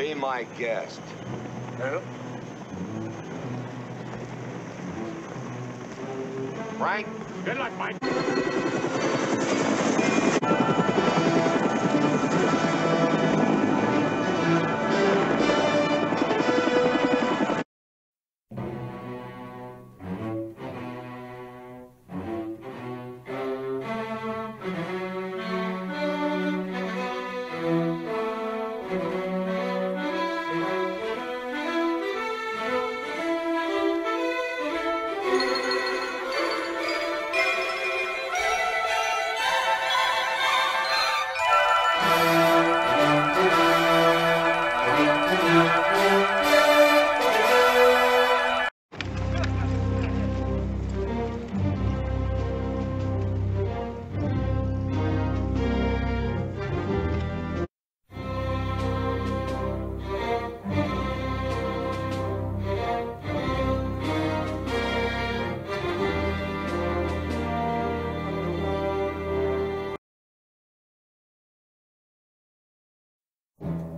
Be my guest. Who? Frank? Good luck, Mike. you